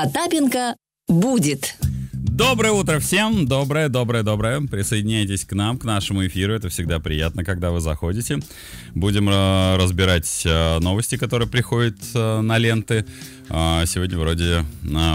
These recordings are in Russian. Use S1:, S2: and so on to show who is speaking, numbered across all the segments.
S1: Потапенко будет.
S2: Доброе утро всем, доброе, доброе, доброе. Присоединяйтесь к нам, к нашему эфиру. Это всегда приятно, когда вы заходите. Будем э, разбирать э, новости, которые приходят э, на ленты. Э, сегодня вроде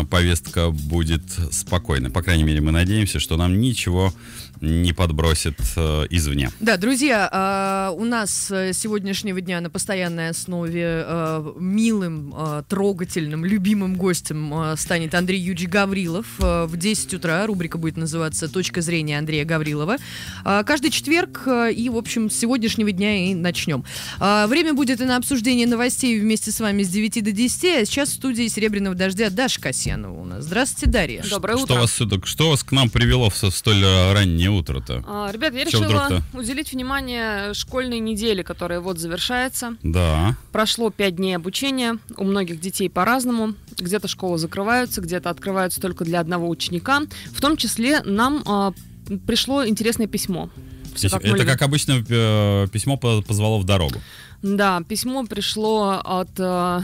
S2: повестка будет спокойной. По крайней мере, мы надеемся, что нам ничего не подбросит э, извне.
S3: Да, друзья, э, у нас э, с сегодняшнего дня на постоянной основе э, милым, э, трогательным, любимым гостем э, станет Андрей Юджи Гаврилов. Э, в 10 утра рубрика будет называться «Точка зрения Андрея Гаврилова». Э, каждый четверг э, и, в общем, с сегодняшнего дня и начнем. Э, время будет и на обсуждение новостей вместе с вами с 9 до 10, а сейчас в студии «Серебряного дождя» Даша Касьянова у нас. Здравствуйте, Дарья.
S4: Доброе
S2: Что
S4: утро.
S2: вас, сюда, что вас к нам привело в столь э, раннее утро-то?
S4: А, ребят, я
S2: Чё
S4: решила уделить внимание школьной неделе, которая вот завершается.
S2: Да.
S4: Прошло пять дней обучения, у многих детей по-разному. Где-то школы закрываются, где-то открываются только для одного ученика. В том числе нам а, пришло интересное письмо. Всё как
S2: Это, как обычно, э, письмо по- позвало в дорогу.
S4: Да, письмо пришло от э,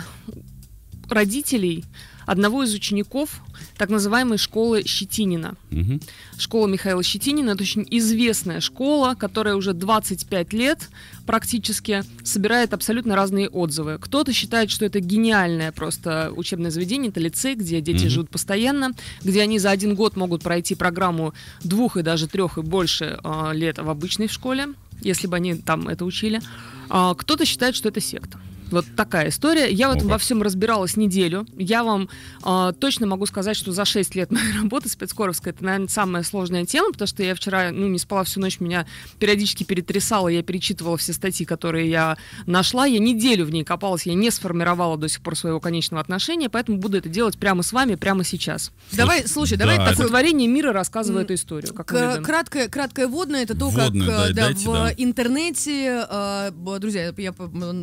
S4: родителей одного из учеников так называемой школы Щетинина.
S2: Мгм.
S4: Школа Михаила Щетинина – это очень известная школа, которая уже 25 лет практически собирает абсолютно разные отзывы. Кто-то считает, что это гениальное просто учебное заведение, это лицей, где дети
S2: Мгм.
S4: живут постоянно, где они за один год могут пройти программу двух и даже трех и больше а, лет в обычной школе, если бы они там это учили. А, кто-то считает, что это секта. Вот такая история. Я в этом
S2: Ого.
S4: во всем разбиралась неделю. Я вам а, точно могу сказать, что за 6 лет моей работы спецкоровская это, наверное, самая сложная тема, потому что я вчера ну, не спала всю ночь, меня периодически перетрясало, я перечитывала все статьи, которые я нашла. Я неделю в ней копалась, я не сформировала до сих пор своего конечного отношения, поэтому буду это делать прямо с вами, прямо сейчас.
S3: Давай, слушай, давай
S2: да,
S3: такой
S4: Сотворение мира рассказывает эту историю. Как
S3: К- краткое, краткое вводное это то,
S2: Вводную,
S3: как
S2: да,
S3: э, да,
S2: дайте,
S3: в
S2: да.
S3: интернете, э, друзья, я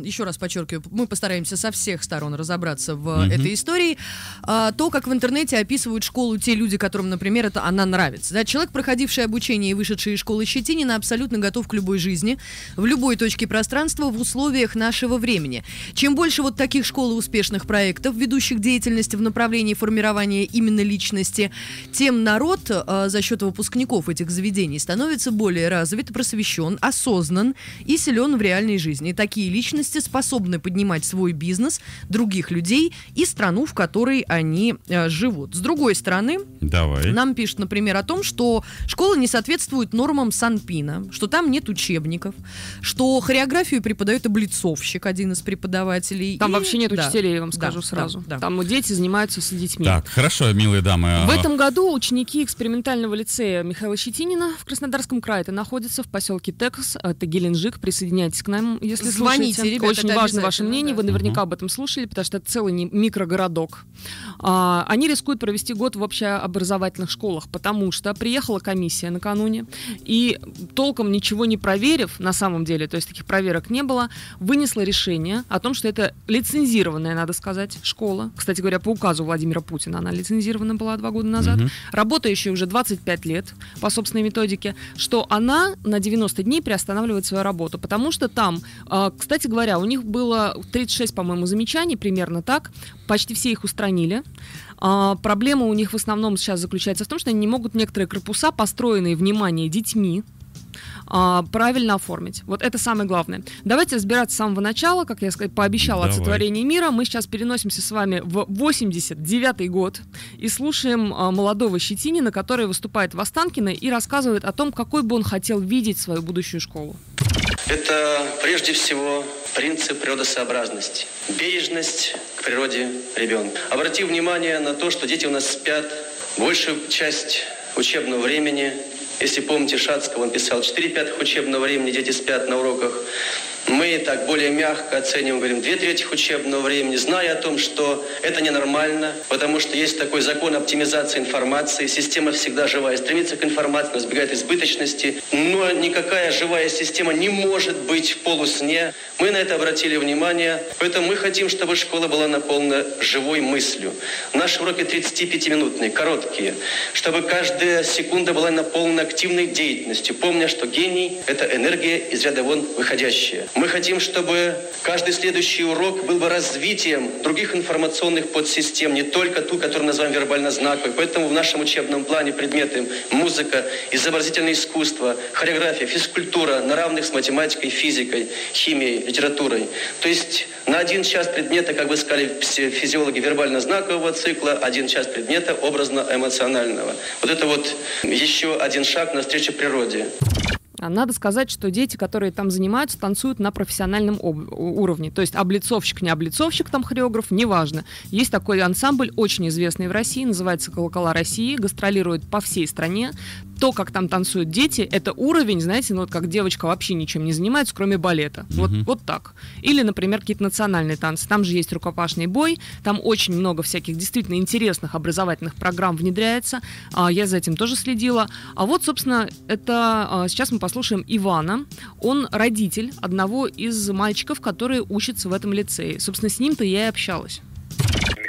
S3: еще раз подчеркиваю, мы постараемся со всех сторон разобраться в
S2: Мгм.
S3: этой истории. А, то, как в интернете описывают школу те люди, которым, например, это она нравится. Да, человек, проходивший обучение и вышедший из школы Щетинина, абсолютно готов к любой жизни, в любой точке пространства, в условиях нашего времени. Чем больше вот таких школ и успешных проектов, ведущих деятельность в направлении формирования именно личности, тем народ э, за счет выпускников этих заведений становится более развит, просвещен, осознан и силен в реальной жизни. И такие личности способны поднимать свой бизнес, других людей и страну, в которой они э, живут. С другой стороны,
S2: Давай.
S3: нам пишут, например, о том, что школа не соответствует нормам Санпина, что там нет учебников, что хореографию преподает облицовщик, один из преподавателей.
S4: Там
S3: и-
S4: вообще нет
S3: да,
S4: учителей, я вам
S3: да,
S4: скажу
S3: да,
S4: сразу.
S3: да.
S4: Там дети занимаются с детьми.
S2: Так, хорошо, милые дамы.
S4: В
S2: а,
S4: этом году ученики экспериментального лицея Михаила Щетинина в Краснодарском крае это находится в поселке Текс, это Геленджик. Присоединяйтесь к нам, если
S3: Звоните,
S4: слушаете.
S3: ребята,
S4: Очень важно ваше
S3: обязательно,
S4: мнение, вы наверняка об этом слушали, потому что это целый микрогородок. А, они рискуют провести год в общеобразовательных школах, потому что приехала комиссия накануне, и толком ничего не проверив, на самом деле, то есть таких проверок не было, вынесла решение о том, что это лицензированная, надо сказать, школа. Кстати говоря, по указу Владимира Путина она лицензирована была два года назад
S2: Мгм.
S4: работающая уже 25 лет по собственной методике, что она на 90 дней приостанавливает свою работу, потому что там, а, кстати говоря, у них было 36, по-моему, замечаний, примерно так, почти все их устранили. А, Проблема у них в основном сейчас заключается в том, что они не могут некоторые корпуса, построенные, внимание, детьми, а, правильно оформить. Вот это самое главное. Давайте разбираться с самого начала, как я пообещала от
S2: Давай.
S4: сотворения мира. Мы сейчас переносимся с вами в 89 год и слушаем а, молодого Щетинина, который выступает в Останкино и рассказывает о том, какой бы он хотел видеть свою будущую школу.
S5: Это прежде всего принцип природосообразности. Бережность к природе ребенка. Обрати внимание на то, что дети у нас спят большую часть учебного времени. Если помните, Шацкого, он писал, 4 пятых учебного времени дети спят на уроках. Мы так более мягко оцениваем, говорим, две трети учебного времени, зная о том, что это ненормально, потому что есть такой закон оптимизации информации, система всегда живая, стремится к информации, но избегает избыточности, но никакая живая система не может быть в полусне. Мы на это обратили внимание, поэтому мы хотим, чтобы школа была наполнена живой мыслью. Наши уроки 35-минутные, короткие, чтобы каждая секунда была наполнена активной деятельностью, помня, что гений – это энергия из ряда вон выходящая. Мы хотим, чтобы каждый следующий урок был бы развитием других информационных подсистем, не только ту, которую называем вербально-знаковой. Поэтому в нашем учебном плане предметы музыка, изобразительное искусство, хореография, физкультура на равных с математикой, физикой, химией, литературой. То есть на один час предмета, как вы сказали, физиологи вербально-знакового цикла, один час предмета образно-эмоционального. Вот это вот еще один шаг навстречу природе.
S4: А надо сказать, что дети, которые там занимаются, танцуют на профессиональном уровне. То есть облицовщик, не облицовщик, там хореограф, неважно. Есть такой ансамбль, очень известный в России, называется «Колокола России», гастролирует по всей стране то, как там танцуют дети, это уровень, знаете, ну вот как девочка вообще ничем не занимается, кроме балета. Mm-hmm. Вот, вот так. Или, например, какие-то национальные танцы. Там же есть рукопашный бой, там очень много всяких действительно интересных образовательных программ внедряется. А, я за этим тоже следила. А вот, собственно, это а, сейчас мы послушаем Ивана. Он родитель одного из мальчиков, которые учатся в этом лицее. Собственно, с ним-то я и общалась.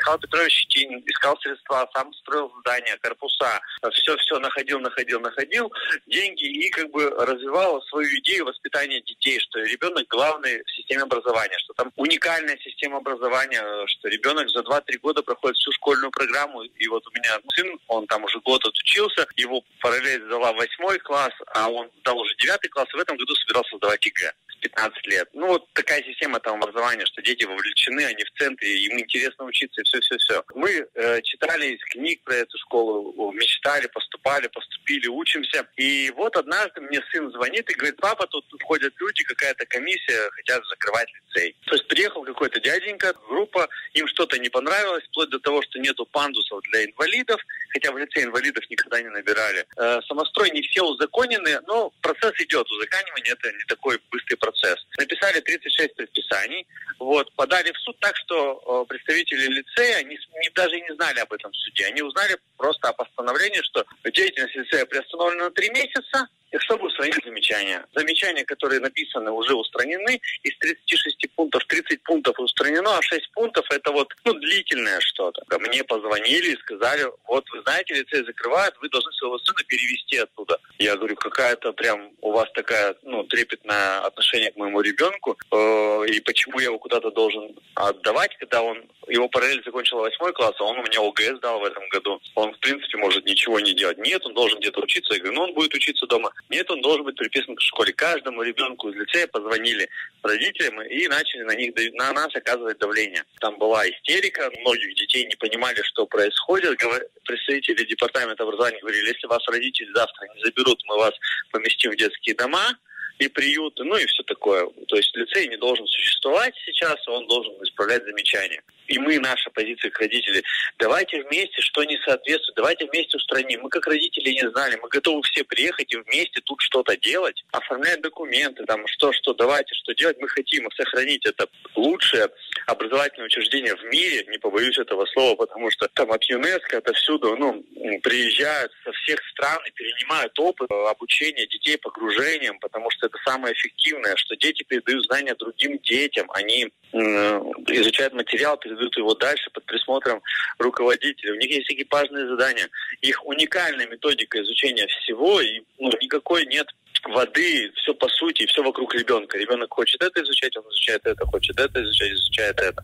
S6: Михаил Петрович Щетин искал средства, сам строил здания, корпуса, все-все находил, находил, находил. Деньги и как бы развивал свою идею воспитания детей, что ребенок главный в системе образования, что там уникальная система образования, что ребенок за 2-3 года проходит всю школьную программу, и вот у меня сын, он там уже год отучился, его параллель сдала 8 класс, а он дал уже 9 класс, и в этом году собирался сдавать ЕГЭ. 15 лет. Ну, вот такая система там образования, что дети вовлечены, они в центре, им интересно учиться, и все-все-все. Мы э, читали из книг про эту школу, мечтали, поступали, поступили, учимся. И вот однажды мне сын звонит и говорит, папа, тут ходят люди, какая-то комиссия, хотят закрывать лицей. То есть приехал какой-то дяденька, группа, им что-то не понравилось, вплоть до того, что нету пандусов для инвалидов, хотя в лице инвалидов никогда не набирали. Э, самострой не все узаконены, но процесс идет, узаконивание это не такой быстрый процесс. Написали 36 предписаний, вот, подали в суд так, что э, представители лицея не, не, даже не знали об этом в суде. Они узнали просто о постановлении, что деятельность лицея приостановлена на три месяца, чтобы устранить замечания. Замечания, которые написаны, уже устранены. Из 36 пунктов 30 пунктов устранено, а 6 пунктов это вот ну, длительное что-то. Мне позвонили и сказали, вот вы знаете, лицей закрывают, вы должны своего сына перевести оттуда. Я говорю, какая-то прям у вас такая ну, трепетное отношение к моему ребенку, э, и почему я его куда-то должен отдавать, когда он его параллель закончил 8 класс, а он у меня ОГС дал в этом году. Он, в принципе, может ничего не делать. Нет, он должен где-то учиться. Я говорю, ну он будет учиться дома. Нет, он должен быть приписан к школе. Каждому ребенку из лицея позвонили родителям и начали на них, на нас оказывать давление. Там была истерика, многих детей не понимали, что происходит. Представители департамента образования говорили, если вас родители завтра не заберут, мы вас поместим в детские дома и приюты, ну и все такое. То есть лицей не должен существовать сейчас, он должен исправлять замечания и мы, наша позиция как родители, давайте вместе, что не соответствует, давайте вместе устраним. Мы как родители не знали, мы готовы все приехать и вместе тут что-то делать, оформлять документы, там, что, что, давайте, что делать. Мы хотим сохранить это лучшее образовательное учреждение в мире, не побоюсь этого слова, потому что там от ЮНЕСКО это всюду, ну, приезжают со всех стран и перенимают опыт обучения детей погружением, потому что это самое эффективное, что дети передают знания другим детям, они изучают материал, передают его дальше под присмотром руководителя. У них есть экипажные задания. Их уникальная методика изучения всего, и ну, никакой нет воды, все по сути, все вокруг ребенка. Ребенок хочет это изучать, он изучает это, хочет это изучать, изучает это.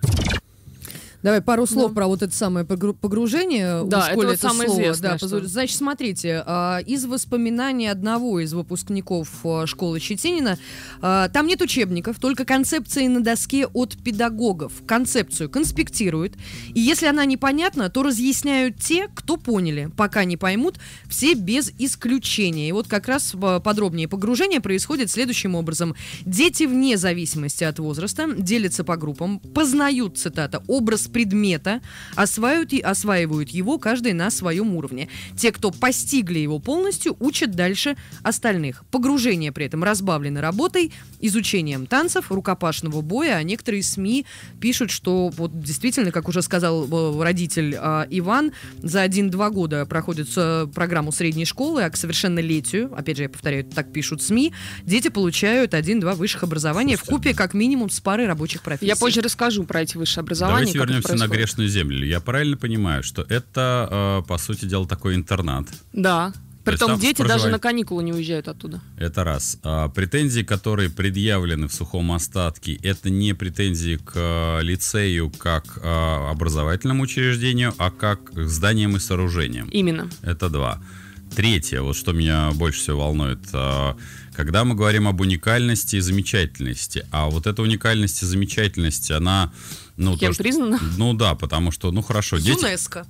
S3: Давай пару слов да. про вот это самое погружение.
S4: Да, это, вот это самое слово. известное.
S3: Да, что... Значит, смотрите, а, из воспоминаний одного из выпускников а, школы Щетинина, а, там нет учебников, только концепции на доске от педагогов. Концепцию конспектируют, и если она непонятна, то разъясняют те, кто поняли. Пока не поймут, все без исключения. И вот как раз подробнее погружение происходит следующим образом. Дети вне зависимости от возраста делятся по группам, познают, цитата, образ предмета, осваивают, осваивают его каждый на своем уровне. Те, кто постигли его полностью, учат дальше остальных. Погружение при этом разбавлено работой, изучением танцев, рукопашного боя, а некоторые СМИ пишут, что вот действительно, как уже сказал э, родитель э, Иван, за один-два года проходит программу средней школы, а к совершеннолетию, опять же, я повторяю, так пишут СМИ, дети получают один-два высших образования в купе как минимум с парой рабочих профессий.
S4: Я позже расскажу про эти высшие образования.
S2: Давайте вернемся происходит. на грешную землю. Я правильно понимаю, что это, э, по сути дела, такой интернат?
S4: Да. Притом дети даже
S2: проживает-
S4: на каникулы не уезжают оттуда.
S2: Это раз. А, претензии, которые предъявлены в сухом остатке, это не претензии к а, лицею как а, образовательному учреждению, а как к зданиям и сооружениям.
S4: Именно.
S2: Это два. Третье, вот что меня больше всего волнует, когда мы говорим об уникальности и замечательности, а вот эта уникальность и замечательность, она... Ну,
S4: Кем
S2: то, что-
S4: признана?
S2: Ну да, потому что, ну хорошо, дети...
S3: ЮНЕСКо.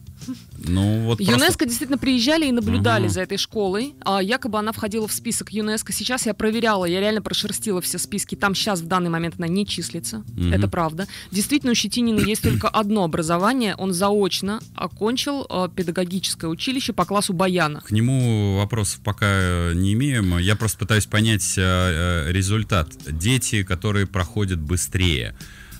S2: Ну вот просто-
S4: ЮНЕСКо действительно приезжали и наблюдали
S2: Мгм.
S4: за этой школой. А, якобы она входила в список ЮНЕСКо. Сейчас я проверяла, я реально прошерстила все списки. Там сейчас в данный момент она не числится.
S2: Мгм.
S4: Это правда. Действительно, у Щетинина есть только одно образование. Он заочно окончил а, педагогическое училище по классу Баяна.
S2: К нему вопросов пока э, не имеем. Я просто пытаюсь понять э, результат. Дети, которые проходят быстрее,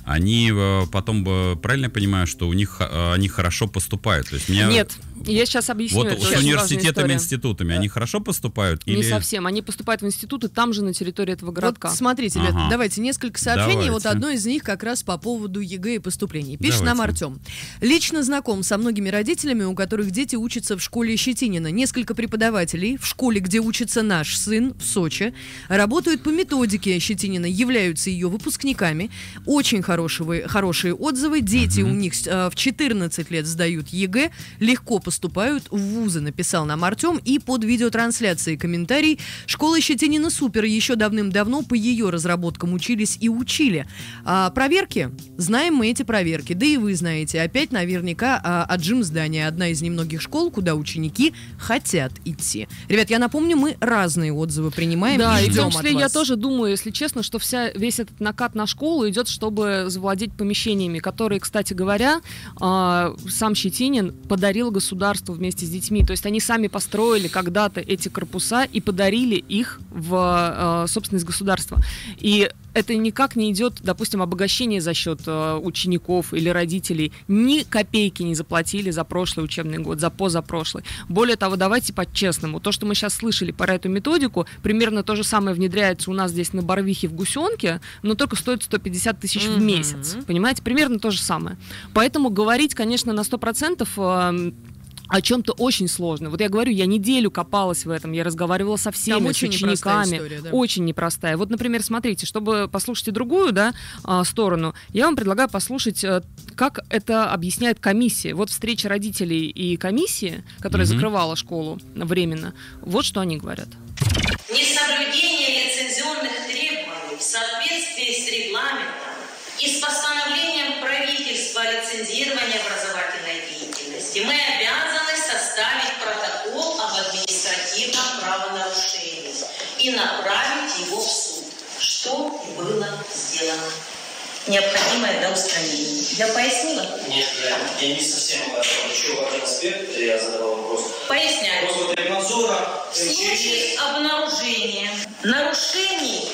S2: они э, потом, э, правильно я понимаю, что у них э, они хорошо поступают? То есть меня...
S4: Нет, я сейчас объясню.
S2: Вот
S4: это
S2: с университетами, институтами, они хорошо поступают?
S4: Не
S2: или...
S4: совсем. Они поступают в институты там же, на территории этого городка.
S3: Вот смотрите, ребят,
S2: Ага.
S3: давайте несколько сообщений. Вот
S2: Давайте.
S3: одно из них как раз по поводу ЕГЭ и поступлений. Пишет
S2: Давайте.
S3: нам Артем. Лично знаком со многими родителями, у которых дети учатся в школе Щетинина. Несколько преподавателей в школе, где учится наш сын в Сочи, работают по методике Щетинина, являются ее выпускниками. Очень хорошие, хорошие отзывы. Дети у них э, в 14 лет сдают ЕГЭ, легко поступают в вузы, написал нам Артем. И под видеотрансляцией комментарий. Школа Щетинина супер. Еще давным-давно по ее разработкам учились и учили. А, проверки. Знаем мы эти проверки. Да и вы знаете. Опять наверняка а, отжим здания. Одна из немногих школ, куда ученики хотят идти. Ребят, я напомню, мы разные отзывы принимаем
S4: Да,
S3: и
S4: и в том числе я тоже думаю, если честно, что вся, весь этот накат на школу идет, чтобы завладеть помещениями, которые, кстати говоря, а, сам Щетинин подарил государству вместе с детьми. То есть они сами построили когда-то эти корпуса и подарили их в а, собственность государства. И это никак не идет, допустим, обогащение за счет э, учеников или родителей. Ни копейки не заплатили за прошлый учебный год, за позапрошлый. Более того, давайте по-честному. То, что мы сейчас слышали про эту методику, примерно то же самое внедряется у нас здесь на Барвихе в Гусенке, но только стоит 150 тысяч в месяц. Понимаете? Примерно то же самое. Поэтому говорить, конечно, на 100% э, о чем-то очень сложно. Вот я говорю, я неделю копалась в этом, я разговаривала со всеми,
S3: Там
S4: с
S3: очень непростая
S4: учениками.
S3: история, да.
S4: Очень непростая. Вот, например, смотрите, чтобы послушать и другую да, а, сторону, я вам предлагаю послушать, э, как это объясняет комиссия. Вот встреча родителей и комиссии, которая
S2: Мгм.
S4: закрывала школу временно, вот что они говорят.
S7: Несоблюдение лицензионных требований в соответствии с регламентом и с постановлением правительства о лицензировании образовательной деятельности мы обязаны составить протокол об административном правонарушении и направить его в суд, что было сделано. Необходимое для устранения. Я пояснила?
S8: Нет, я, я не совсем еще один аспект, я задавал вопрос.
S7: Поясняю.
S8: Роспотребнадзора
S7: В
S8: э,
S7: случае обнаружения нарушений,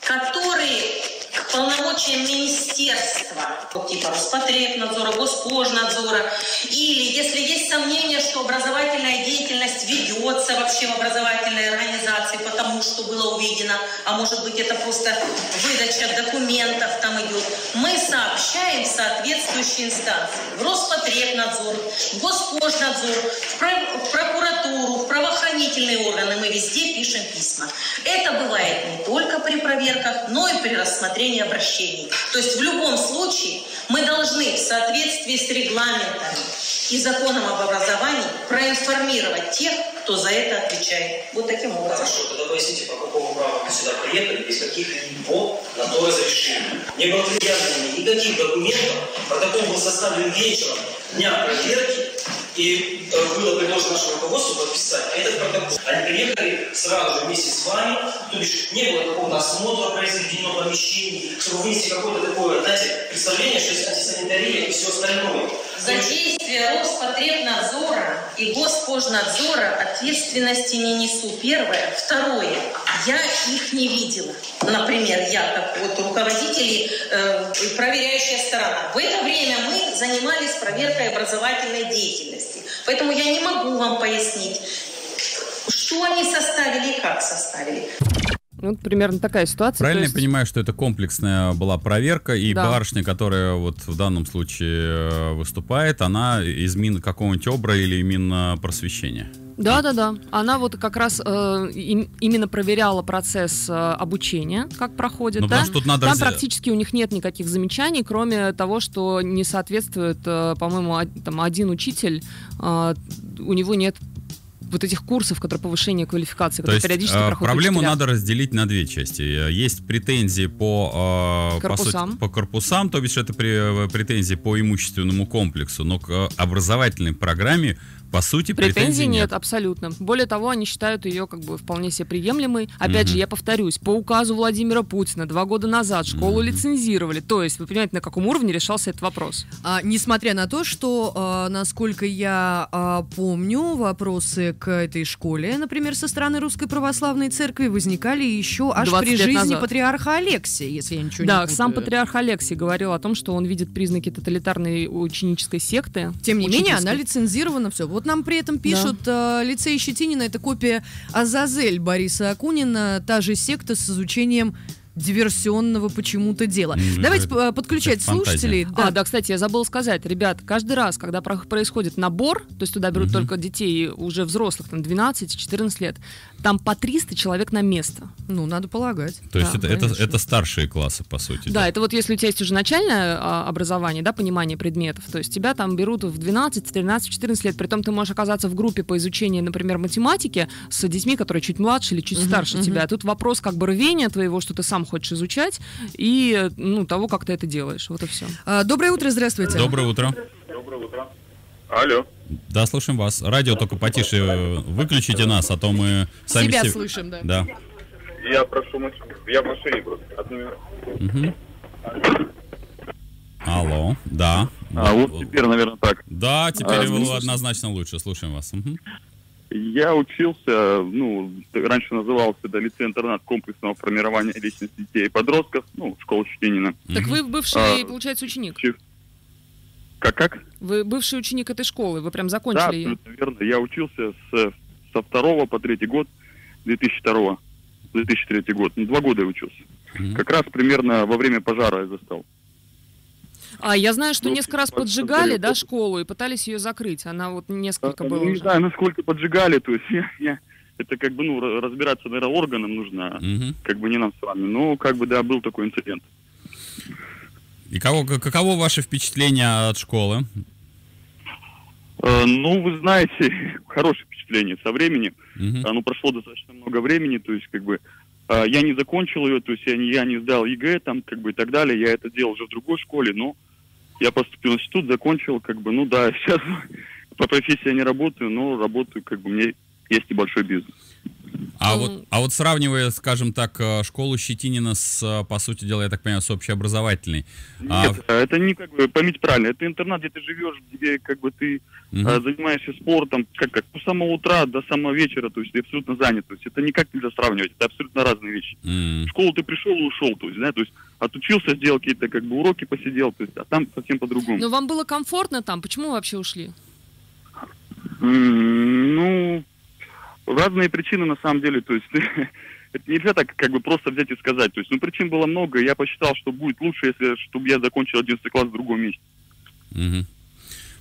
S7: которые к полномочиям министерства, типа Роспотребнадзора, Госпожнадзора, или если есть сомнение, что образовательная деятельность ведется вообще в образовательной организации, потому что было увидено, а может быть это просто выдача документов там идет, мы сообщаем соответствующие инстанции, в Роспотребнадзор, в Госпожнадзор, в, прав- в прокуратуру, в правоохранительные органы, мы везде пишем письма. Это бывает не только при проверках, но и при рассмотрении обращений. То есть в любом случае мы должны в соответствии с регламентами и законом об образовании проинформировать тех, кто за это отвечает. Вот таким образом.
S8: Хорошо, тогда поясните, по какому праву мы сюда приехали, без каких-либо на то разрешений. Не было предъявлено никаких документов, протокол был составлен вечером дня проверки, и было предложено нашему руководству подписать этот протокол. Они приехали сразу же вместе с вами, то есть не было какого-то осмотра произведено помещений, чтобы вынести какое-то такое, знаете, представление, что есть антисанитария и все остальное.
S7: За действия Роспотребнадзора и Госпожнадзора ответственности не несу. Первое. Второе. Я их не видела. Например, я как вот руководитель, э, проверяющая сторона. В это время мы занимались проверкой образовательной деятельности. Поэтому я не могу вам пояснить, что они составили и как составили.
S4: Вот примерно такая ситуация.
S2: Правильно
S4: То
S2: я
S4: есть-
S2: понимаю, что это комплексная была проверка, и
S4: Да.
S2: барышня, которая вот в данном случае э, выступает, она из мин какого-нибудь обра или мин просвещения?
S4: Да, да, да. Она вот как раз э, им- именно проверяла процесс э, обучения, как проходит.
S2: Ну,
S4: да?
S2: что тут надо
S4: Там практически у них нет никаких замечаний, кроме того, что не соответствует, э, по-моему, од- там один учитель, э, у него нет вот этих курсов, которые повышение квалификации,
S2: То
S4: которые
S2: есть
S4: периодически
S2: э,
S4: проходят
S2: проблему
S4: учителя.
S2: надо разделить на две части. Э, Есть претензии по, э, по,
S4: Корпусам.
S2: сути, по корпусам, то бишь это пре- претензии по имущественному комплексу, но к э, образовательной программе по сути
S4: Претензий
S2: претензий
S4: нет. абсолютно. Более того, они считают ее как бы вполне себе приемлемой. Опять
S2: Мгм.
S4: же, я повторюсь, по указу Владимира Путина два года назад школу лицензировали. То есть, вы понимаете, на каком уровне решался этот вопрос.
S3: А, несмотря на то, что, а, насколько я а, помню, вопросы к этой школе, например, со стороны Русской Православной Церкви возникали еще аж
S4: 20
S3: при жизни
S4: назад.
S3: патриарха Алексия, если я ничего не
S4: да,
S3: путаю.
S4: сам патриарх Алексий говорил о том, что он видит признаки тоталитарной ученической секты.
S3: Тем не менее, она лицензирована все. Вот нам при этом пишут, э, лицей Щетинина это копия Азазель Бориса Акунина, та же секта с изучением диверсионного почему-то дела.
S2: М,
S3: Давайте
S2: это-
S3: э, подключать
S2: это фантазия.
S3: слушателей.
S4: А, да, кстати, я забыла сказать, ребят, каждый раз, когда про- происходит набор, то есть туда берут
S2: Мгм.
S4: только детей уже взрослых, там 12-14 лет, там по 300 человек на место.
S3: Ну, надо полагать.
S2: То есть
S4: Да,
S2: это, это,
S4: конечно.
S2: это старшие классы, по сути.
S4: Да, это вот если у тебя есть уже начальное а, образование, да, понимание предметов, то есть тебя там берут в 12, 13, 14 лет, притом ты можешь оказаться в группе по изучению, например, математики с детьми, которые чуть младше или чуть
S3: Мгм,
S4: старше
S3: мгм.
S4: тебя. Тут вопрос как бы рвения твоего, что ты сам хочешь изучать, и ну, того, как ты это делаешь. Вот и все.
S3: А, доброе утро, здравствуйте.
S2: Доброе утро.
S6: Алло.
S2: Да, слушаем вас. Радио только потише э, выключите нас, а то мы сами
S3: Себя
S2: се-
S3: слышим, да.
S2: Да.
S6: Я прошу машину. Я в машине просто.
S2: Мгм. Алло, да.
S9: А вот теперь, наверное, так.
S2: Да, теперь
S9: А, ну,
S2: однозначно лучше. Слушаем вас. Мгм.
S9: Я учился, ну, раньше назывался это лицей-интернат комплексного формирования личности детей и подростков, ну, школа Щетинина.
S4: Так вы бывший,
S9: А,
S4: получается, ученик.
S9: Как-как?
S4: Вы бывший ученик этой школы, вы прям
S9: Да,
S4: закончили ее.
S9: абсолютно верно. Я учился с, со второго по третий год 2002 2003 год. Ну, два года я учился.
S2: Мгм.
S9: Как раз примерно во время пожара я застал.
S4: А я знаю, что
S9: Ну,
S4: несколько раз поджигали, да, школу и пытались ее закрыть. Она вот несколько
S9: А,
S4: было
S9: ну, не
S4: уже.
S9: знаю, насколько поджигали, то есть я, я- это как бы, ну, ра- разбираться, наверное, органам нужно, а
S2: Мгм.
S9: как бы не нам с вами. Но, как бы, да, был такой инцидент.
S2: И кого, каково ваше впечатление от школы?
S9: Э, ну, вы знаете, хорошее впечатление со временем. А, ну, прошло достаточно много времени, то есть, как бы, а, я не закончил ее, то есть, я не, я не сдал ЕГЭ, там, как бы, и так далее. Я это делал уже в другой школе, но я поступил в институт, закончил, как бы, ну, да, сейчас по профессии я не работаю, но работаю, как бы, у меня есть и большой бизнес.
S2: А
S4: Ну-
S2: вот, а вот сравнивая, скажем так, э, школу Щетинина с, э, по сути дела, я так понимаю, с общеобразовательной. а,
S9: Нет, э, это не, как бы, поймите правильно, это интернат, где ты живешь, где, как бы, ты
S2: мгм.
S9: а, занимаешься спортом, как, как с самого утра до самого вечера, то есть, ты абсолютно занят, то есть, это никак нельзя сравнивать, это абсолютно разные вещи.
S2: М.
S9: В школу ты пришел и ушел, то есть, да, то есть отучился, сделал какие-то как бы уроки, посидел, то есть, а там совсем по-другому.
S4: Но вам было комфортно там? Почему вы вообще ушли?
S9: М, Ну, разные причины на самом деле, то есть это нельзя так как бы просто взять и сказать, то есть, ну, причин было много, и я посчитал, что будет лучше, если чтобы я закончил 11 класс в другом месте.
S2: Мгм.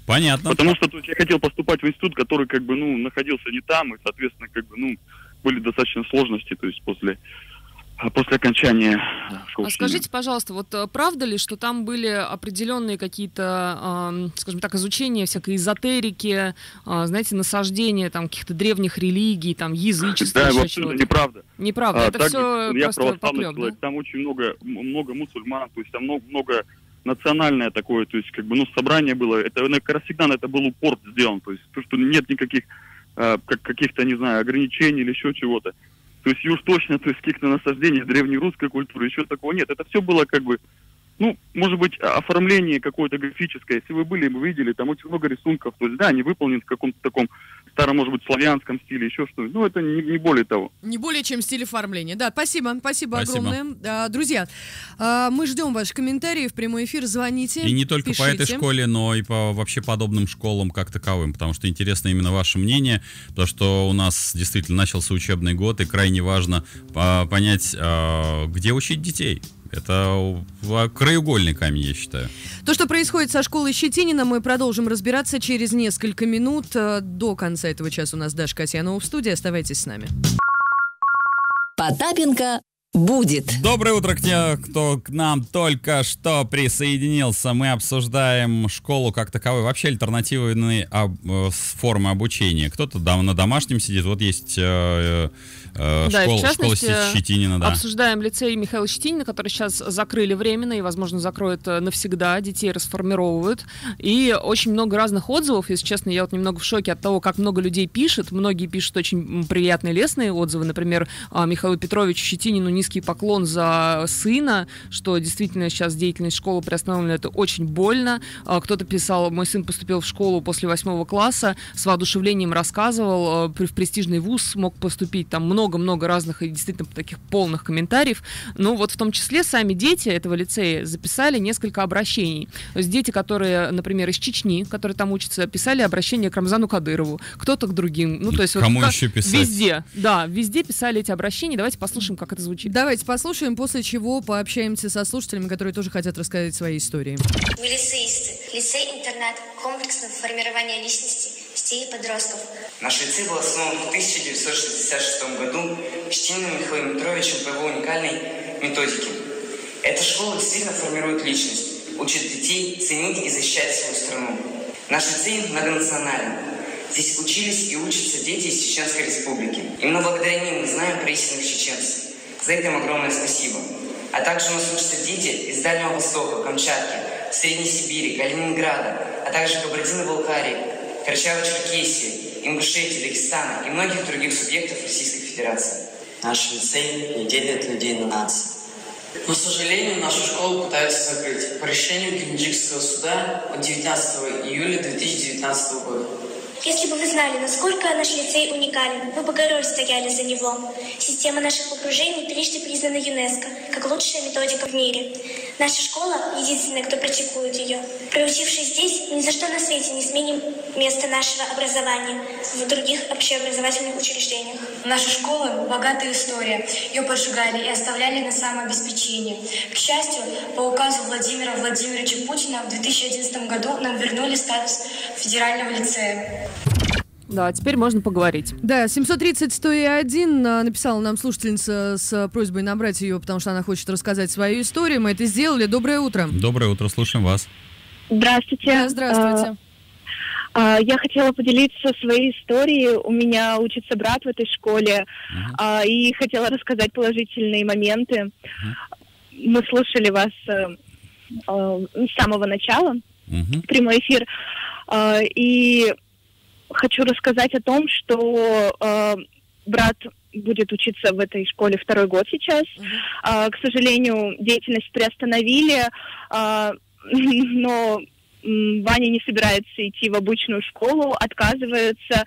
S2: Понятно.
S9: Потому что то есть, я хотел поступать в институт, который как бы, ну, находился не там, и, соответственно, как бы, ну, были достаточно сложности, то есть после, после окончания школы.
S4: А скажите, пожалуйста, вот э, правда ли, что там были определенные какие-то, ам, скажем так, изучения всякой эзотерики, а, знаете, насаждения там каких-то древних религий, там язычества,
S9: Да,
S4: еще
S9: абсолютно неправда.
S4: Неправда,
S9: А,
S4: это все
S9: я
S4: просто поклеп,
S9: человек,
S4: да?
S9: там очень много, много мусульман, то есть там много, много национальное такое, то есть как бы, ну, собрание было, это ну, как раз всегда на это был упор сделан, то есть то, что нет никаких а, как, каких-то, не знаю, ограничений или еще чего-то. То есть и уж точно, то есть каких-то насаждений древнерусской культуры, еще такого нет. Это все было как бы, ну, может быть, а- оформление какое-то графическое. Если вы были, вы видели, там очень много рисунков. То есть, да, они выполнены в каком-то таком старом, может быть, славянском стиле, еще что-нибудь. Ну, это не, не более того.
S3: Не более чем стиль оформления. Да, спасибо, спасибо,
S2: Спасибо.
S3: огромное. А, друзья, а, мы ждем ваши комментарии в прямой эфир. Звоните.
S2: И не только по этой
S3: пишите.
S2: школе, но и по вообще подобным школам как таковым, потому что интересно именно ваше мнение, то, что у нас действительно начался учебный год, и крайне важно а, понять, а, где учить детей. Это в- краеугольный камень, я считаю.
S3: То, что происходит со школой Щетинина, мы продолжим разбираться через несколько минут. Э, До конца этого часа у нас Даша Касьянова в студии. Оставайтесь с нами.
S1: Потапенко будет.
S2: Доброе утро к тем, кто к нам только что присоединился. Мы обсуждаем школу как таковой, вообще альтернативные об- э, формы обучения. Кто-то дам- на домашнем сидит, вот есть э, э,
S4: Да, и в
S2: школа, Щетинина, да.
S4: Обсуждаем лицей Михаила Щетинина, который сейчас закрыли временно и, возможно, закроют э, навсегда. Детей расформировывают. И очень много разных отзывов. Если честно, я вот немного в шоке от того, как много людей пишет. Многие пишут очень приятные, лестные отзывы. Например, а, Михаилу Петровичу Щетинину низкий поклон за сына, что действительно сейчас деятельность школы приостановлена. Это очень больно. А, Кто-то писал, мой сын поступил в школу после восьмого класса, с воодушевлением рассказывал, при- в престижный вуз смог поступить. Там много-много разных и действительно таких полных комментариев. Ну вот в том числе сами дети этого лицея записали несколько обращений. То есть дети, которые, например, из Чечни, которые там учатся, писали обращение к Рамзану Кадырову, кто-то к другим. Ну то есть вот
S2: Кому
S4: как-
S2: еще писать?
S4: Везде, да, везде писали эти обращения. Давайте послушаем, как это звучит.
S3: Давайте послушаем, после чего пообщаемся со слушателями, которые тоже хотят рассказать свои истории.
S10: Мы лицеисты. Лицей-интернат комплексного формирования личности детей и подростков.
S11: Наш лицей был основан в 1966 году Штининым Михаилом Петровичем по его уникальной методике. Эта школа действительно формирует личность, учит детей ценить и защищать свою страну. Наш лицей многонационален. Здесь учились и учатся дети из Чеченской Республики. Именно благодаря ним мы знаем про истинных чеченцев. За это им огромное спасибо. А также у нас учатся дети из Дальнего Востока, Камчатки, Средней Сибири, Калининграда, а также Кабардино-Балкарии, Карачаево-Черкесии, Ингушетии, Дагестана и многих других субъектов Российской Федерации.
S12: Наш лицей не делит людей на нации. Но, к сожалению, нашу школу пытаются закрыть по решению Геленджикского суда от 19 июля 2019 года.
S10: Если бы вы знали, насколько наш лицей уникален, вы бы горой стояли за него. Система наших погружений трижды признана ЮНЕСКО как лучшая методика в мире. Наша школа — единственная, кто практикует ее. Проучившись здесь, ни за что на свете не сменим место нашего образования в других общеобразовательных учреждениях.
S13: Наша школа – богатая история. Ее поджигали и оставляли на самообеспечение. К счастью, по указу Владимира Владимировича Путина в 2011 году нам вернули статус федерального лицея.
S4: Да, теперь можно поговорить.
S3: Да, 730-101 а, написала нам слушательница с просьбой набрать ее, потому что она хочет рассказать свою историю. Мы это сделали. Доброе утро.
S2: Доброе утро, слушаем вас.
S14: Здравствуйте.
S3: Да, здравствуйте.
S14: А, Я хотела поделиться своей историей. У меня учится брат в этой школе, а, и хотела рассказать положительные моменты. Мы слушали вас э, с самого начала, прямой эфир, А, и хочу рассказать о том, что э, брат будет учиться в этой школе второй год сейчас. А, К сожалению, деятельность приостановили, а, но Ваня не собирается идти в обычную школу, отказывается,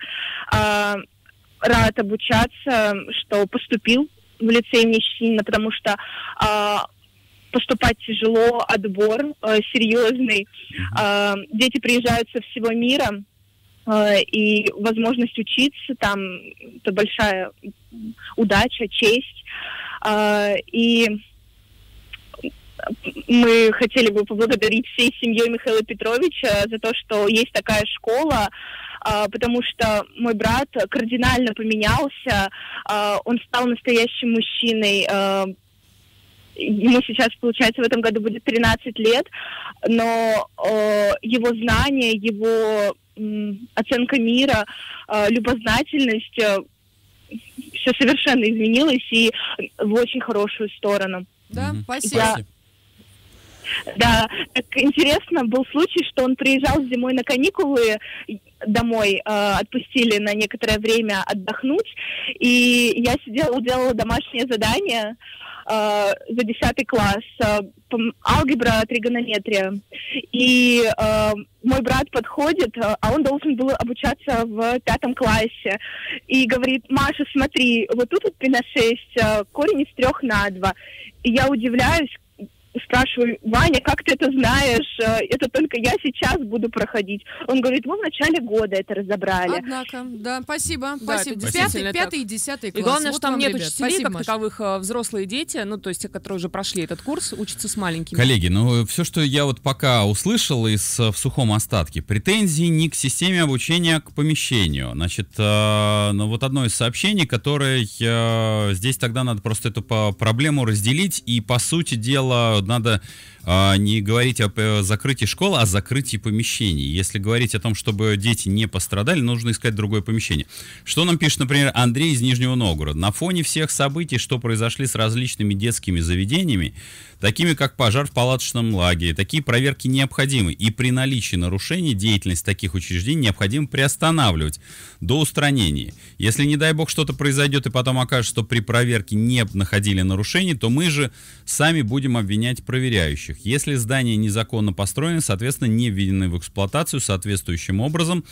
S14: а, рад обучаться, что поступил в лицей имени потому что а, поступать тяжело, отбор э, серьезный. А, дети приезжают со всего мира, и возможность учиться там это большая удача, честь. А, и мы хотели бы поблагодарить всей семьей Михаила Петровича за то, что есть такая школа, а, потому что мой брат кардинально поменялся, он стал настоящим мужчиной. Ему сейчас, получается, в этом году будет 13 лет, но э, его знания, его оценка мира, э, любознательность, все совершенно изменилось и в очень хорошую сторону.
S3: Да, спасибо.
S14: Я- Да, так интересно, был случай, что он приезжал зимой на каникулы домой, э, отпустили на некоторое время отдохнуть, и я сидела, делала домашнее задание э, за 10 класс, э, алгебра, тригонометрия, и э, мой брат подходит, э, а он должен был обучаться в пятом классе, и говорит, Маша, смотри, вот тут вот пи на 6, э, корень из трех на 2. И я удивляюсь, спрашиваю, Ваня, как ты это знаешь? Э, Это только я сейчас буду проходить. Он говорит, мы в начале года это разобрали.
S3: Однако, да, спасибо,
S4: Да,
S3: спасибо. Пятый, пятый и десятый
S4: И
S3: класс.
S4: главное,
S3: Вот
S4: что там нет
S3: ребят.
S4: учителей,
S3: Спасибо,
S4: как
S3: Маша.
S4: таковых а, взрослые дети, ну, то есть те, которые уже прошли этот курс, учатся с маленькими.
S2: Коллеги, ну все, что я вот пока услышал из э, в сухом остатке, претензии не к системе обучения, а к помещению. Значит, э, ну вот одно из сообщений, которое э, здесь тогда надо просто эту по- проблему разделить и по сути дела надо э, не говорить о э, закрытии школы, а закрытии помещений. Если говорить о том, чтобы дети не пострадали, нужно искать другое помещение. Что нам пишет, например, Андрей из Нижнего Новгорода? На фоне всех событий, что произошли с различными детскими заведениями, такими как пожар в палаточном лагере, такие проверки необходимы. И при наличии нарушений деятельность таких учреждений необходимо приостанавливать до устранения. Если, не дай бог, что-то произойдет и потом окажется, что при проверке не находили нарушений, то мы же сами будем обвинять проверяющих. Если здание незаконно построено, соответственно, не введены в эксплуатацию соответствующим образом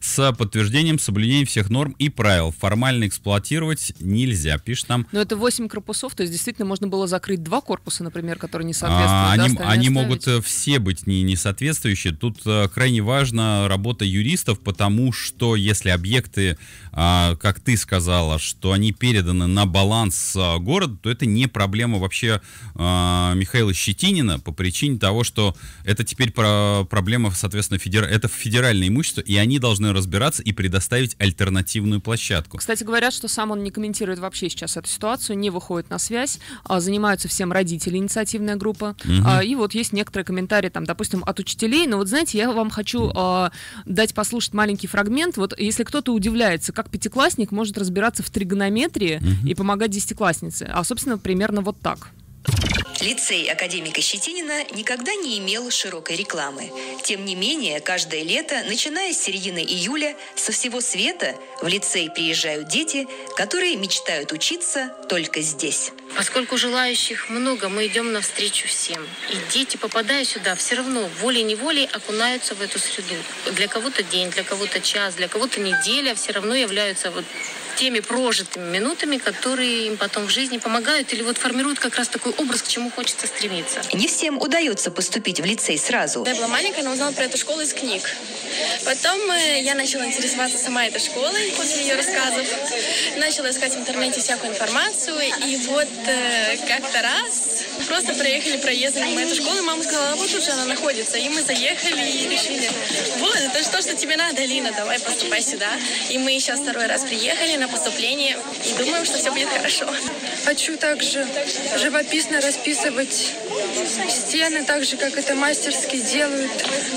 S2: с подтверждением соблюдения всех норм и правил. Формально эксплуатировать нельзя, пишет нам
S4: Но это 8 корпусов, то есть действительно можно было закрыть два корпуса, например, которые не соответствуют.
S2: А,
S4: да,
S2: они они
S4: оставить.
S2: могут э, все быть не, не соответствующие. Тут э, крайне важна работа юристов, потому что если объекты, а, как ты сказала, что они переданы на баланс а, города, то это не проблема вообще а, Михаила Щетинина по причине того, что это теперь про- проблема, соответственно, федера- это федеральное имущество, и они должны разбираться и предоставить альтернативную площадку.
S4: Кстати, говорят, что сам он не комментирует вообще сейчас эту ситуацию, не выходит на связь, а, занимаются всем родители, инициативная группа. А, И вот есть некоторые комментарии, там, допустим, от учителей. Но вот знаете, я вам хочу а, дать послушать маленький фрагмент. Вот если кто-то удивляется, как пятиклассник может разбираться в тригонометрии
S15: Мгм.
S4: и помогать десятикласснице, а, собственно, примерно вот так.
S15: Лицей академика Щетинина никогда не имел широкой рекламы. Тем не менее, каждое лето, начиная с середины июля, со всего света в лицей приезжают дети, которые мечтают учиться только здесь.
S16: Поскольку желающих много, мы идем навстречу всем. И дети, попадая сюда, все равно волей-неволей окунаются в эту среду. Для кого-то день, для кого-то час, для кого-то неделя все равно являются вот теми прожитыми минутами, которые им потом в жизни помогают или вот формируют как раз такой образ, к чему хочется стремиться.
S15: Не всем удается поступить в лицей сразу.
S17: Когда я была маленькая, она узнала про эту школу из книг. Потом э, я начала интересоваться сама этой школой после ее рассказов. Начала искать в интернете всякую информацию. И вот э, как-то раз просто проехали проездом мимо этой школы. Мама сказала, а вот тут же она находится. И мы заехали и решили, вот, это то, что тебе надо, Лина, давай поступай сюда. И мы сейчас второй раз приехали на поступление и думаем, что все будет хорошо.
S18: Хочу также живописно расписывать стены, так же, как это мастерски делают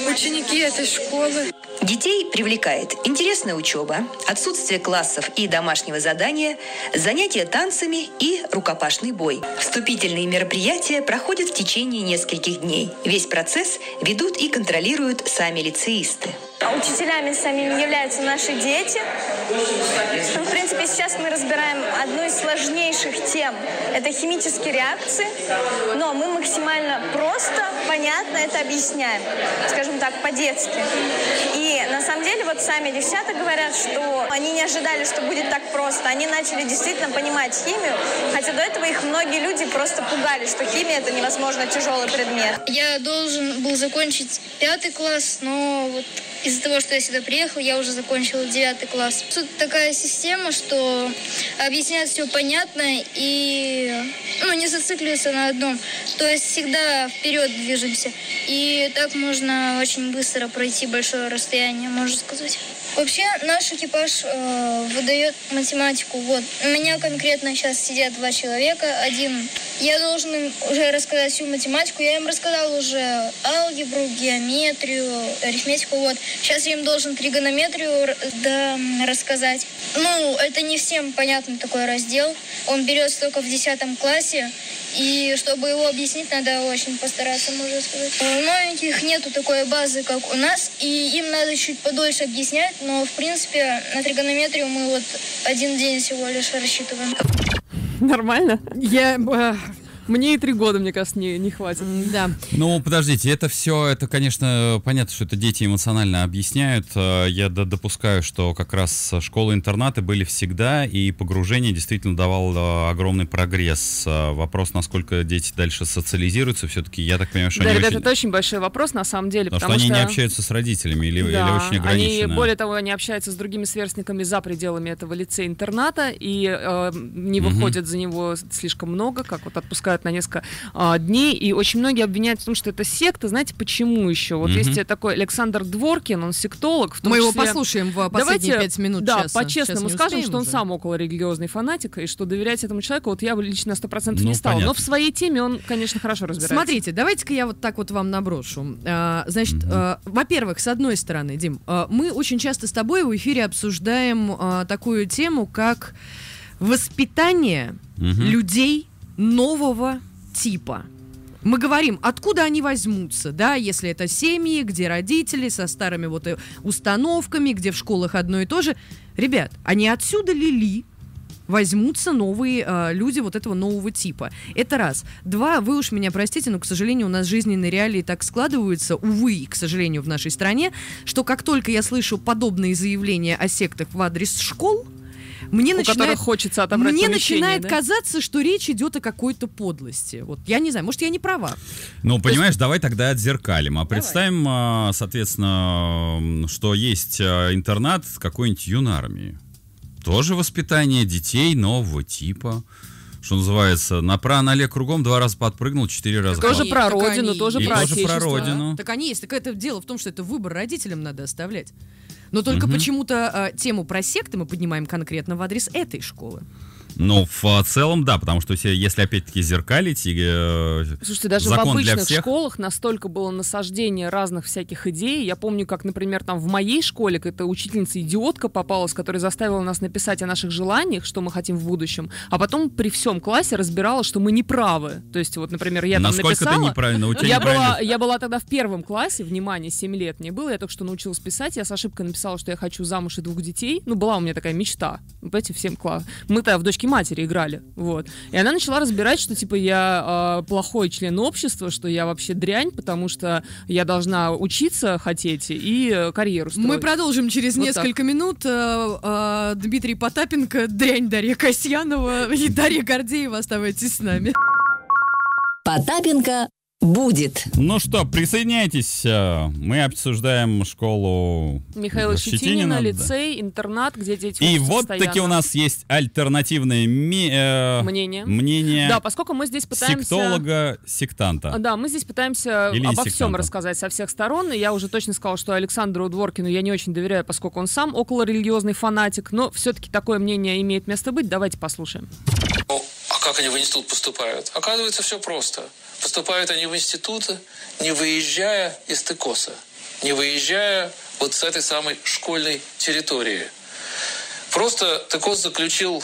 S18: ученики этой школы.
S15: Детей привлекает интересная учеба, отсутствие классов и домашнего задания, занятия танцами и рукопашный бой. Вступительные мероприятия проходят в течение нескольких дней. Весь процесс ведут и контролируют сами лицеисты.
S13: Учителями самими являются наши дети. Ну, В принципе, сейчас мы разбираем одну из сложнейших тем. Это химические реакции. Но мы максимально просто, понятно это объясняем. Скажем так, по-детски. И на самом деле вот сами девчата говорят, что они не ожидали, что будет так просто. Они начали действительно понимать химию, хотя до этого их многие люди просто пугали, что химия это невозможно тяжелый предмет.
S19: Я должен был закончить пятый класс, но вот из-за того, что я сюда приехал, я уже закончила девятый класс. Тут такая система, что объясняет все понятно и ну, не зацикливаться на одном. То есть всегда вперед движемся. И так можно очень быстро пройти большое расстояние, можно сказать. Вообще наш экипаж э, выдает математику. Вот у меня конкретно сейчас сидят два человека. Один я должен им уже рассказать всю математику. Я им рассказал уже алгебру, геометрию, арифметику. Вот сейчас я им должен тригонометрию да, рассказать. Ну, это не всем понятный такой раздел. Он берется только в 10 классе. И чтобы его объяснить, надо очень постараться, можно сказать. У маленьких нету такой базы, как у нас, и им надо чуть подольше объяснять, но, в принципе, на тригонометрию мы вот один день всего лишь рассчитываем.
S4: Нормально?
S3: Я... э,
S4: Мне и три года, мне кажется, не, не хватит.
S3: Да.
S2: Ну, подождите, это все, это, конечно, понятно, что это дети эмоционально объясняют. Э, Я допускаю, что как раз школы-интернаты были всегда, и погружение действительно давало огромный прогресс. Э, Вопрос, насколько дети дальше социализируются, все-таки, я так понимаю, что
S4: Да,
S2: они
S4: ребята,
S2: очень...
S4: это очень большой вопрос на самом деле,
S2: Потому,
S4: потому,
S2: что они не общаются с родителями или, или
S4: Да,
S2: очень ограничены.
S4: Они, более того, они общаются с другими сверстниками за пределами этого лицея-интерната и э, не выходят за него слишком много, как вот отпускают на несколько а, дней. И очень многие обвиняют в том, что это секта. Знаете, почему еще? Вот
S3: Мгм.
S4: есть такой Александр Дворкин, он сектолог. В том
S3: Мы его
S4: числе-
S3: послушаем в последние
S4: Давайте,
S3: пять минут
S4: Да,
S3: часа.
S4: по-честному скажем, что он
S3: уже.
S4: сам около религиозный фанатик, и что доверять этому человеку, вот я бы лично на 100%
S3: Ну,
S4: не стала. Но
S3: понятно.
S4: в своей теме он, конечно, хорошо разбирается.
S3: Смотрите, давайте-ка я вот так вот вам наброшу. А, значит, а, во-первых, с одной стороны, Дим, а, мы очень часто с тобой в эфире обсуждаем а, такую тему, как воспитание
S20: Мгм.
S3: людей нового типа. Мы говорим, откуда они возьмутся, да, если это семьи, где родители со старыми вот установками, где в школах одно и то же. Ребят, они отсюда ли ли возьмутся новые э, люди вот этого нового типа. Это раз. Два, вы уж меня простите, но, к сожалению, у нас жизненные реалии так складываются, увы, к сожалению, в нашей стране, что как только я слышу подобные заявления о сектах в адрес школ, мне
S4: У
S3: начинает,
S4: которых хочется отобрать
S3: мне
S4: помещение,
S3: начинает
S4: да?
S3: казаться, что речь идет о какой-то подлости. Вот я не знаю, может, я не права.
S2: Ну, понимаешь, давай тогда отзеркалим. А представим, а, соответственно, что есть а, интернат какой-нибудь юнармии. Тоже воспитание детей нового типа. Что называется, направо налево кругом два раза подпрыгнул, четыре раза
S4: Тоже
S2: хватит.
S4: про
S3: Так
S4: родину,
S3: они
S4: тоже
S2: И
S4: про
S2: тоже про
S4: отечество.
S2: родину.
S3: Так они есть. Так это дело в том, что это выбор родителям надо оставлять. Но только
S2: Мгм.
S3: почему-то а, тему про секты мы поднимаем конкретно в адрес этой школы.
S2: Ну, в а, целом, да, потому что если, опять-таки зеркалить, и, э,
S4: Слушайте, даже в
S2: закон для
S4: обычных
S2: всех,
S4: школах настолько было насаждение разных всяких идей. Я помню, как, например, там в моей школе какая-то учительница идиотка попалась, которая заставила нас написать о наших желаниях, что мы хотим в будущем, а потом при всем классе разбирала, что мы не правы. То есть, вот, например, я там
S2: Насколько ты
S4: написала...
S2: неправильно, у тебя
S4: я,
S2: неправильно.
S4: была, я была тогда в первом классе, внимание, 7 лет мне было, я только что научилась писать, я с ошибкой написала, что я хочу замуж и двух детей. Ну, была у меня такая мечта. Понимаете, всем класс. Мы-то в дочке матери играли. Вот. И она начала разбирать, что типа я э, плохой член общества, что я вообще дрянь, потому что я должна учиться хотеть и э, карьеру строить.
S3: Мы продолжим через
S4: Вот
S3: несколько минут. Э, э, Дмитрий Потапенко, дрянь Дарья Касьянова и Дарья Гордеева. Оставайтесь с нами.
S1: Потапенко будет.
S2: Ну что, присоединяйтесь. э, Мы обсуждаем школу
S4: Михаила
S2: Щетинина,
S4: Щетинина,
S2: да.
S4: лицей, интернат, где дети
S2: И вот таки у нас есть альтернативное ми- э,
S4: Мнение.
S2: мнение
S4: Да, поскольку мы здесь пытаемся...
S2: сектолога-сектанта.
S4: А, Да, мы здесь пытаемся
S2: Или
S4: обо
S2: сектанта.
S4: всем рассказать со всех сторон. И я уже точно сказала, что Александру Дворкину я не очень доверяю, поскольку он сам около религиозный фанатик. Но все-таки такое мнение имеет место быть. Давайте послушаем.
S20: Как они в институт поступают? Оказывается, все просто. Поступают они в институты, не выезжая из Тыкоса, не выезжая вот с этой самой школьной территории. Просто Тыкос заключил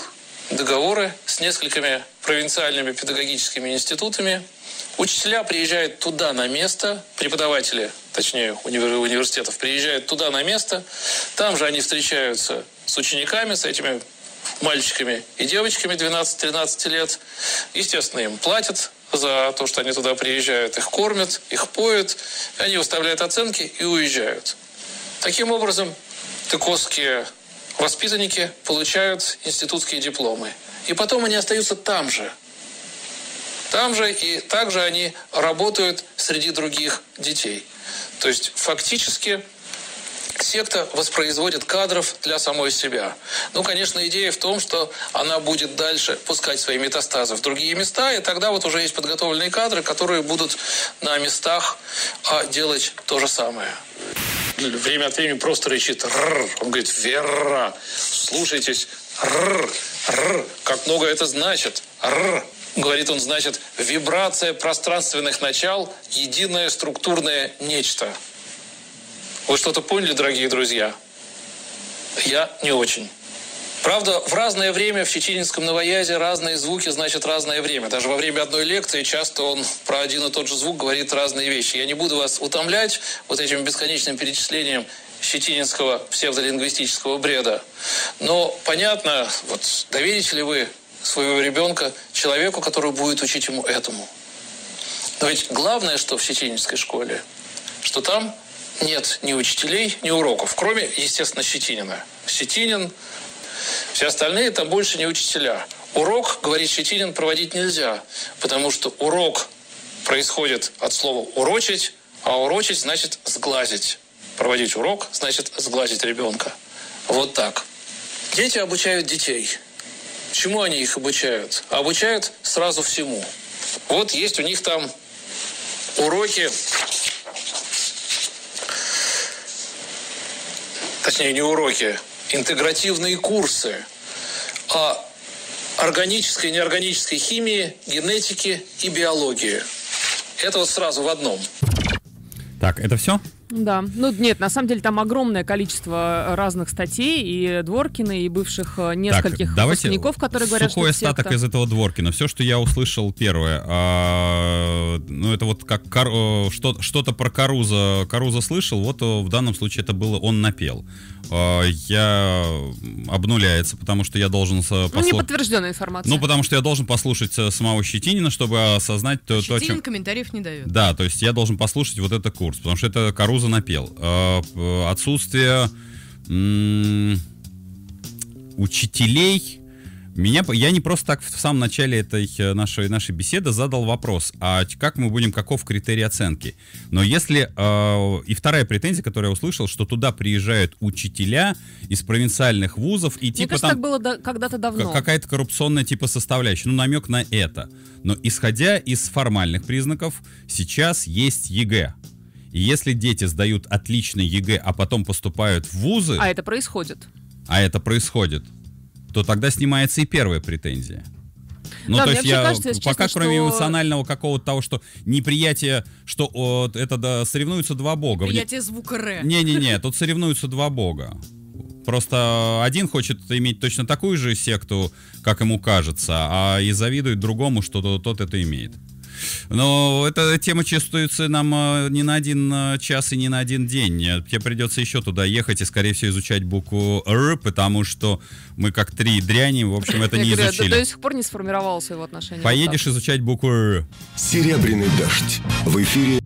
S20: договоры с несколькими провинциальными педагогическими институтами. Учителя приезжают туда на место, преподаватели, точнее универ- университетов, приезжают туда на место. Там же они встречаются с учениками, с этими мальчиками и девочками 12-13 лет. Естественно, им платят за то, что они туда приезжают. Их кормят, их поют, они выставляют оценки и уезжают. Таким образом, тыкосские воспитанники получают институтские дипломы. И потом они остаются там же. Там же и также они работают среди других детей. То есть фактически секта воспроизводит кадров для самой себя. Ну, конечно, идея в том, что она будет дальше пускать свои метастазы в другие места, и тогда вот уже есть подготовленные кадры, которые будут на местах а, делать то же самое. Время от времени просто рычит. Он говорит «вера». Слушайтесь. Как много это значит. Говорит он, значит, вибрация пространственных начал – единое структурное нечто. Вы что-то поняли, дорогие друзья? Я не очень. Правда, в разное время в Чеченинском новоязе разные звуки значат разное время. Даже во время одной лекции часто он про один и тот же звук говорит разные вещи. Я не буду вас утомлять вот этим бесконечным перечислением щетининского псевдолингвистического бреда. Но понятно, вот доверите ли вы своего ребенка человеку, который будет учить ему этому. Но ведь главное, что в Щетининской школе, что там нет ни учителей, ни уроков, кроме, естественно, Щетинина. Щетинин, все остальные там больше не учителя. Урок, говорит Щетинин, проводить нельзя, потому что урок происходит от слова «урочить», а урочить значит «сглазить». Проводить урок значит «сглазить ребенка». Вот так. Дети обучают детей. Чему они их обучают? Обучают сразу всему. Вот есть у них там уроки, точнее не уроки, интегративные курсы о органической и неорганической химии, генетике и биологии. Это вот сразу в одном.
S2: Так, это все?
S4: Да, ну нет, на самом деле там огромное количество разных статей и Дворкина, и бывших э, нескольких
S2: так, давайте
S4: выпускников, которые говорят,
S2: сухой
S4: что
S2: остаток
S4: секта.
S2: из этого Дворкина. Все, что я услышал первое, а, ну это вот как кар- э, что, что-то про Каруза, Каруза слышал, вот э, в данном случае это было он напел. А, я обнуляется, потому что я должен со-
S4: Ну, не подтвержденная информация.
S2: Ну, потому что я должен послушать э, самого Щетинина, чтобы осознать то, то, о
S3: Щетинин
S2: чем...
S3: комментариев не дает.
S2: Да, то есть я должен послушать вот этот курс, потому что это Каруза напел. Э, п- Отсутствие учителей. Меня, я не просто так в самом начале этой э, нашей, нашей беседы задал вопрос, а как мы будем, каков критерий оценки? Но если... э, и вторая претензия, которую я услышал, что туда приезжают учителя из провинциальных вузов, и
S4: Мне
S2: типа
S4: кажется,
S2: там...
S4: так было до- когда-то давно.
S2: Какая-то коррупционная типа составляющая. Ну, намек на это. Но исходя из формальных признаков, сейчас есть ЕГЭ. И если дети сдают отличный ЕГЭ, а потом поступают в вузы,
S4: А это происходит.
S2: а это происходит, то тогда снимается и первая претензия. Ну,
S4: Да,
S2: то есть я
S4: кажется,
S2: пока
S4: честно,
S2: кроме
S4: что-
S2: эмоционального какого-то того, что неприятие, что о, это да, соревнуются два бога. Мне-
S3: Приятие звука «р».
S2: не-не-не, тут соревнуются два бога. Просто один хочет иметь точно такую же секту, как ему кажется, а и завидует другому, что тот это имеет. Но эта тема чувствуется нам э, не на один э, час и не на один день. Э, Тебе придется еще туда ехать и, скорее всего, изучать букву «Р», потому что мы как три дряни, в общем, это не изучили.
S4: До, сих пор не сформировалось его отношение.
S2: Поедешь изучать букву «Р».
S21: Серебряный дождь. В эфире